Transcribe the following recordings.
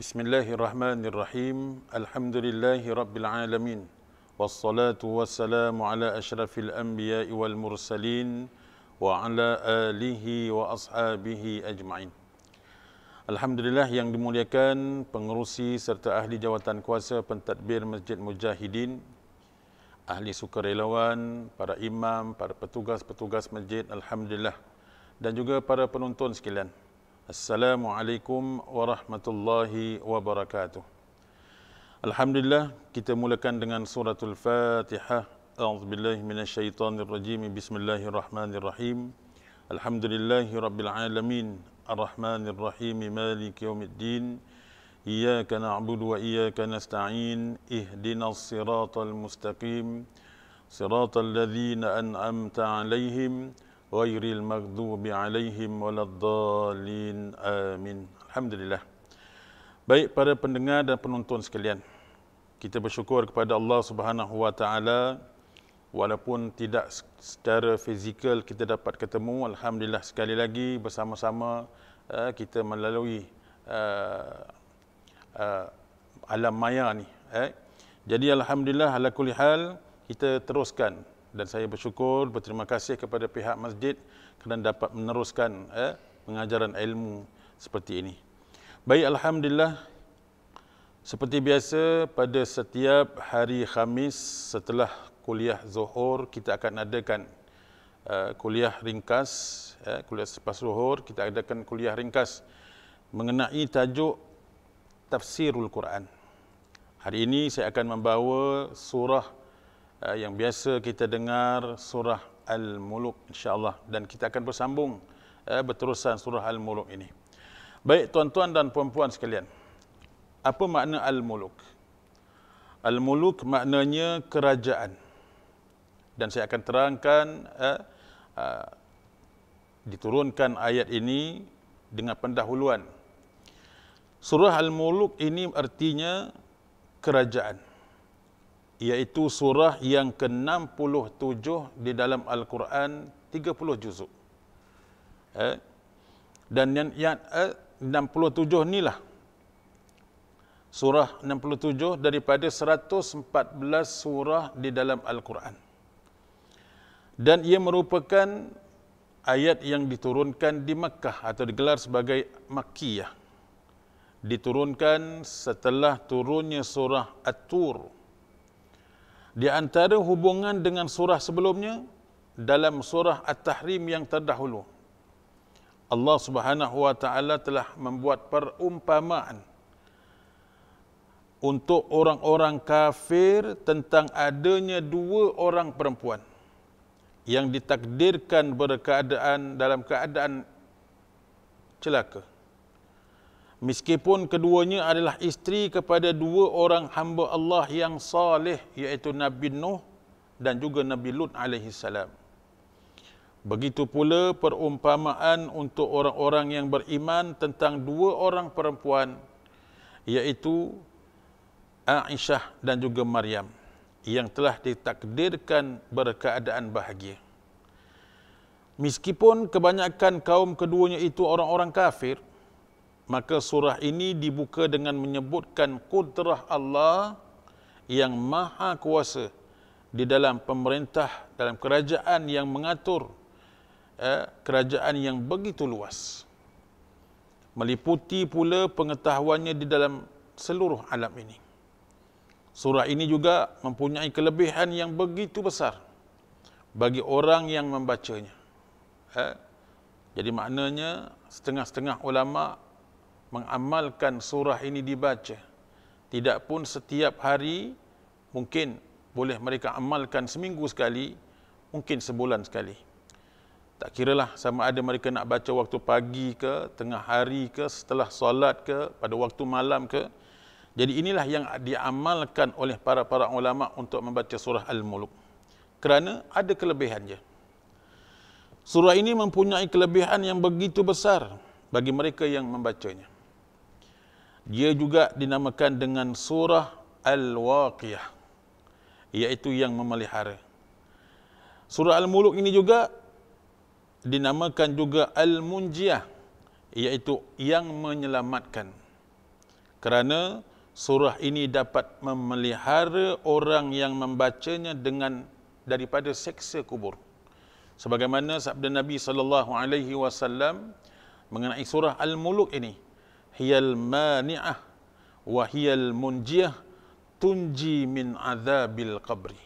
بسم الله الرحمن الرحيم الحمد لله رب العالمين والصلاة والسلام على أشرف الأنبياء والمرسلين وعلى آله وأصحابه أجمعين الحمد لله yang dimuliakan pengerusi serta ahli jawatan kuasa pentadbir Masjid Mujahidin ahli sukarelawan para imam para petugas-petugas masjid alhamdulillah dan juga para penonton sekalian. Assalamualaikum warahmatullahi wabarakatuh. Alhamdulillah kita mulakan dengan suratul Fatihah. A'udzubillahi minasyaitonirrajim. Bismillahirrahmanirrahim. Alhamdulillahi rabbil alamin. Arrahmanirrahim. Maliki yaumiddin. Iyaka na'budu wa iyaka nasta'in. Ihdinas siratal mustaqim. Siratal ladzina an'amta 'alaihim. غير المغضوب عليهم ولا الضالين آمين الحمد لله Baik para pendengar dan penonton sekalian. Kita bersyukur kepada Allah Subhanahu wa taala walaupun tidak secara fizikal kita dapat ketemu alhamdulillah sekali lagi bersama-sama uh, kita melalui uh, uh, alam maya ni eh. Jadi alhamdulillah ala kulli hal kita teruskan dan saya bersyukur berterima kasih kepada pihak masjid kerana dapat meneruskan eh, pengajaran ilmu seperti ini. Baik alhamdulillah seperti biasa pada setiap hari Khamis setelah kuliah Zuhur kita akan adakan uh, kuliah ringkas uh, kuliah selepas Zuhur kita adakan kuliah ringkas mengenai tajuk tafsirul Quran. Hari ini saya akan membawa surah uh, yang biasa kita dengar surah Al-Muluk insya-Allah dan kita akan bersambung uh, berterusan surah Al-Muluk ini. Baik tuan-tuan dan puan-puan sekalian. Apa makna Al-Muluk? Al-Muluk maknanya kerajaan. Dan saya akan terangkan uh, uh, diturunkan ayat ini dengan pendahuluan. Surah Al-Muluk ini artinya kerajaan. Iaitu surah yang ke-67 di dalam Al-Quran 30 juzuk. Eh? Dan yang, yang eh, 67 inilah surah 67 daripada 114 surah di dalam Al-Quran. Dan ia merupakan ayat yang diturunkan di Mekah atau digelar sebagai Makkiyah. Diturunkan setelah turunnya surah At-Tur. Di antara hubungan dengan surah sebelumnya dalam surah At-Tahrim yang terdahulu. Allah Subhanahu wa taala telah membuat perumpamaan untuk orang-orang kafir tentang adanya dua orang perempuan yang ditakdirkan berkeadaan dalam keadaan celaka. Meskipun keduanya adalah isteri kepada dua orang hamba Allah yang saleh iaitu Nabi Nuh dan juga Nabi Lut salam. Begitu pula perumpamaan untuk orang-orang yang beriman tentang dua orang perempuan iaitu Aisyah dan juga Maryam yang telah ditakdirkan berkeadaan bahagia. Meskipun kebanyakan kaum keduanya itu orang-orang kafir, maka surah ini dibuka dengan menyebutkan kudrah Allah yang maha kuasa di dalam pemerintah, dalam kerajaan yang mengatur eh, kerajaan yang begitu luas. Meliputi pula pengetahuannya di dalam seluruh alam ini. Surah ini juga mempunyai kelebihan yang begitu besar bagi orang yang membacanya. Eh? Jadi maknanya setengah-setengah ulama mengamalkan surah ini dibaca. Tidak pun setiap hari mungkin boleh mereka amalkan seminggu sekali, mungkin sebulan sekali. Tak kiralah sama ada mereka nak baca waktu pagi ke, tengah hari ke, setelah solat ke, pada waktu malam ke, jadi inilah yang diamalkan oleh para-para ulama untuk membaca surah Al-Muluk. Kerana ada kelebihannya. Surah ini mempunyai kelebihan yang begitu besar bagi mereka yang membacanya. Dia juga dinamakan dengan surah Al-Waqiyah. Iaitu yang memelihara. Surah Al-Muluk ini juga dinamakan juga Al-Munjiyah. Iaitu yang menyelamatkan Kerana surah ini dapat memelihara orang yang membacanya dengan daripada seksa kubur. Sebagaimana sabda Nabi sallallahu alaihi wasallam mengenai surah Al-Muluk ini, hiyal mani'ah wa hiyal munjiyah tunji min azabil qabri.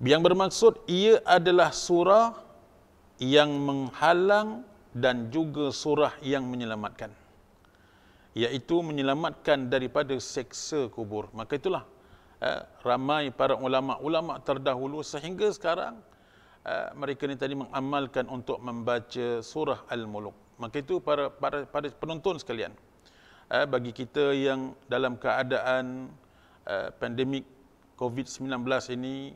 Yang bermaksud ia adalah surah yang menghalang dan juga surah yang menyelamatkan. Iaitu menyelamatkan daripada seksa kubur. Maka itulah eh, ramai para ulama-ulama terdahulu sehingga sekarang eh, mereka ni tadi mengamalkan untuk membaca surah Al-Muluk. Maka itu para, para, para penonton sekalian. Eh, bagi kita yang dalam keadaan eh, pandemik COVID-19 ini,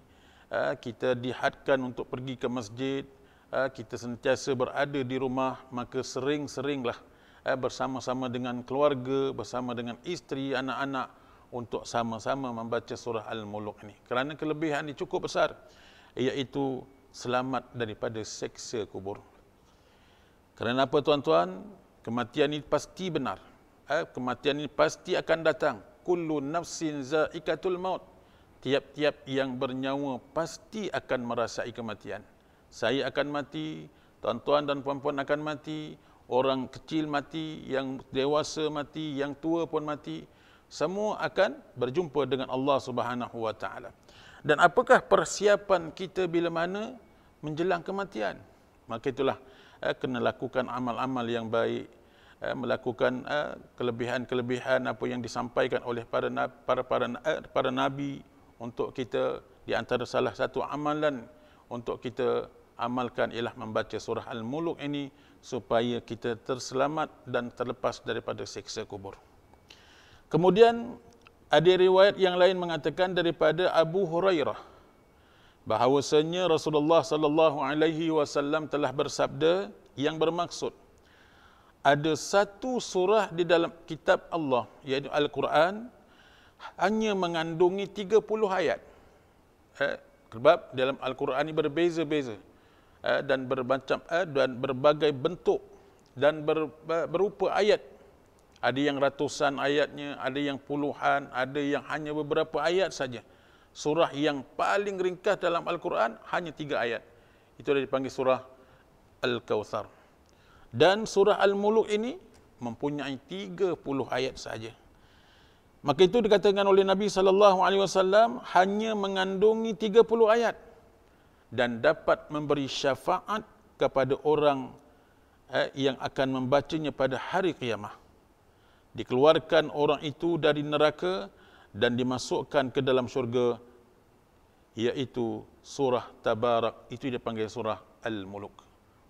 Ah, kita dihadkan untuk pergi ke masjid, ah, kita sentiasa berada di rumah, maka sering-seringlah ah, bersama-sama dengan keluarga, bersama dengan isteri, anak-anak untuk sama-sama membaca surah Al-Muluk ini. Kerana kelebihan ini cukup besar, iaitu selamat daripada seksa kubur. Kerana apa tuan-tuan? Kematian ini pasti benar. Kematian ini pasti akan datang. Kullu nafsin za'ikatul maut tiap-tiap yang bernyawa pasti akan merasai kematian. Saya akan mati, tuan-tuan dan puan-puan akan mati, orang kecil mati, yang dewasa mati, yang tua pun mati. Semua akan berjumpa dengan Allah Subhanahu wa taala. Dan apakah persiapan kita bila mana menjelang kematian? Maka itulah eh, kena lakukan amal-amal yang baik, eh, melakukan eh, kelebihan-kelebihan apa yang disampaikan oleh para para para, eh, para nabi untuk kita di antara salah satu amalan untuk kita amalkan ialah membaca surah Al-Muluk ini supaya kita terselamat dan terlepas daripada seksa kubur. Kemudian ada riwayat yang lain mengatakan daripada Abu Hurairah bahawasanya Rasulullah sallallahu alaihi wasallam telah bersabda yang bermaksud ada satu surah di dalam kitab Allah iaitu Al-Quran hanya mengandungi 30 ayat. Eh, sebab dalam Al-Quran ini berbeza-beza eh, dan bermacam eh, dan berbagai bentuk dan ber, berupa ayat. Ada yang ratusan ayatnya, ada yang puluhan, ada yang hanya beberapa ayat saja. Surah yang paling ringkas dalam Al-Quran hanya tiga ayat. Itu adalah dipanggil surah Al-Kawthar. Dan surah Al-Muluk ini mempunyai 30 ayat saja. Maka itu dikatakan oleh Nabi sallallahu alaihi wasallam hanya mengandungi 30 ayat dan dapat memberi syafaat kepada orang eh, yang akan membacanya pada hari kiamat. Dikeluarkan orang itu dari neraka dan dimasukkan ke dalam syurga iaitu surah Tabarak itu dipanggil surah Al-Muluk.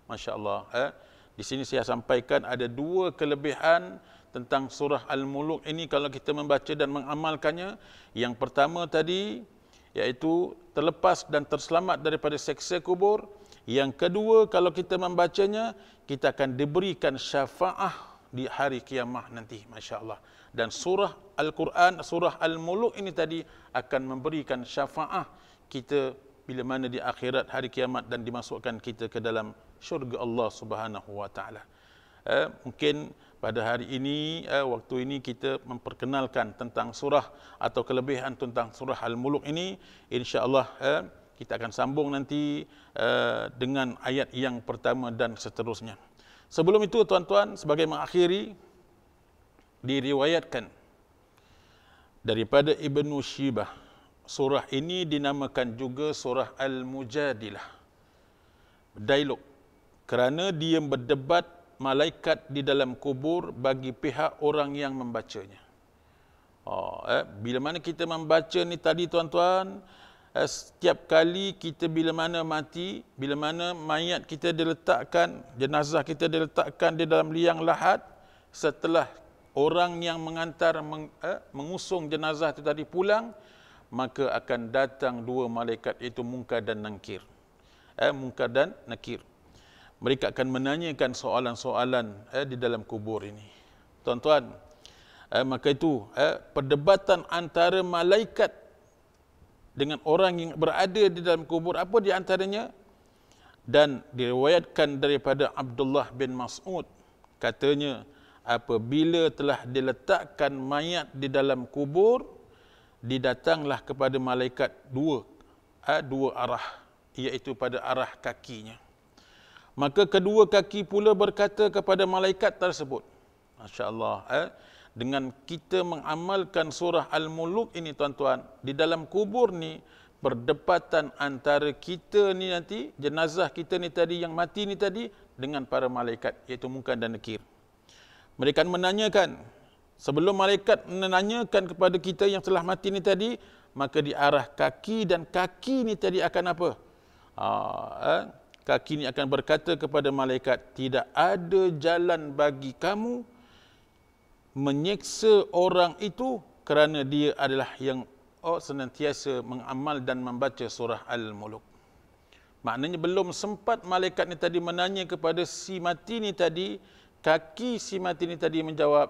Masya-Allah eh. Di sini saya sampaikan ada dua kelebihan tentang surah Al-Muluk ini kalau kita membaca dan mengamalkannya yang pertama tadi iaitu terlepas dan terselamat daripada seksa kubur yang kedua kalau kita membacanya kita akan diberikan syafaah di hari kiamah nanti masya-Allah dan surah Al-Quran surah Al-Muluk ini tadi akan memberikan syafaah kita bila mana di akhirat hari kiamat dan dimasukkan kita ke dalam syurga Allah Subhanahu wa taala eh, mungkin pada hari ini eh, waktu ini kita memperkenalkan tentang surah atau kelebihan tentang surah Al-Muluk ini insya-Allah eh, kita akan sambung nanti eh, dengan ayat yang pertama dan seterusnya. Sebelum itu tuan-tuan sebagai mengakhiri diriwayatkan daripada Ibnu Syibah surah ini dinamakan juga surah Al-Mujadilah. Dialog kerana dia berdebat malaikat di dalam kubur bagi pihak orang yang membacanya. Oh, eh, bila mana kita membaca ni tadi tuan-tuan, eh, setiap kali kita bila mana mati, bila mana mayat kita diletakkan, jenazah kita diletakkan di dalam liang lahat, setelah orang yang mengantar meng, eh, mengusung jenazah itu tadi pulang, maka akan datang dua malaikat itu Munkar dan Nakir. Eh, Munkar dan Nakir mereka akan menanyakan soalan-soalan eh, di dalam kubur ini. Tuan-tuan, eh, maka itu eh, perdebatan antara malaikat dengan orang yang berada di dalam kubur apa di antaranya dan diriwayatkan daripada Abdullah bin Mas'ud katanya apabila telah diletakkan mayat di dalam kubur didatanglah kepada malaikat dua uh, dua arah iaitu pada arah kakinya. Maka kedua kaki pula berkata kepada malaikat tersebut masya-Allah eh dengan kita mengamalkan surah al-muluk ini tuan-tuan di dalam kubur ni berdepatan antara kita ni nanti jenazah kita ni tadi yang mati ni tadi dengan para malaikat iaitu Munkar dan Nakir mereka menanyakan sebelum malaikat menanyakan kepada kita yang telah mati ni tadi maka di arah kaki dan kaki ni tadi akan apa Aa, eh? kaki ni akan berkata kepada malaikat tidak ada jalan bagi kamu menyeksa orang itu kerana dia adalah yang oh, senantiasa mengamal dan membaca surah Al-Muluk. Maknanya belum sempat malaikat ni tadi menanya kepada si mati ni tadi, kaki si mati ni tadi menjawab,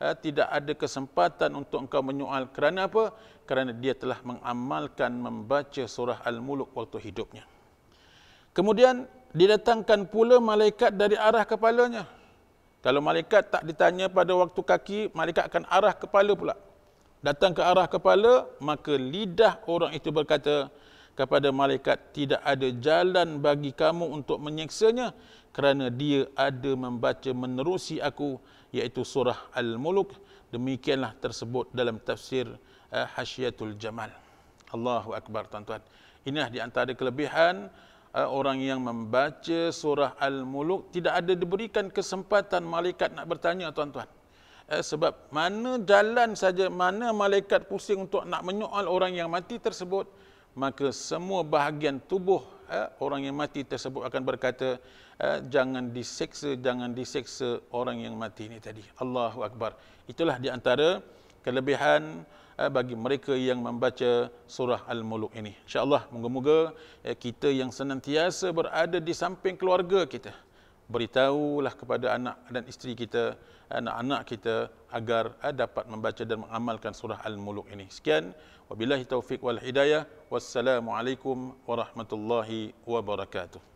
eh, tidak ada kesempatan untuk engkau menyoal. Kerana apa? Kerana dia telah mengamalkan membaca surah Al-Muluk waktu hidupnya. Kemudian didatangkan pula malaikat dari arah kepalanya. Kalau malaikat tak ditanya pada waktu kaki, malaikat akan arah kepala pula. Datang ke arah kepala, maka lidah orang itu berkata kepada malaikat, tidak ada jalan bagi kamu untuk menyeksanya kerana dia ada membaca menerusi aku, iaitu surah Al-Muluk. Demikianlah tersebut dalam tafsir uh, Hasyiatul Jamal. Allahu Akbar, tuan-tuan. Inilah di antara kelebihan uh, orang yang membaca surah Al-Muluk tidak ada diberikan kesempatan malaikat nak bertanya tuan-tuan. Eh, sebab mana jalan saja, mana malaikat pusing untuk nak menyoal orang yang mati tersebut, maka semua bahagian tubuh eh, orang yang mati tersebut akan berkata, eh, jangan diseksa, jangan diseksa orang yang mati ini tadi. Allahu Akbar. Itulah di antara kelebihan Eh, bagi mereka yang membaca surah Al-Muluk ini. InsyaAllah, moga-moga eh, kita yang senantiasa berada di samping keluarga kita, beritahulah kepada anak dan isteri kita, anak-anak kita agar eh, dapat membaca dan mengamalkan surah Al-Muluk ini. Sekian, wabillahi taufiq wal hidayah. Wassalamualaikum warahmatullahi wabarakatuh.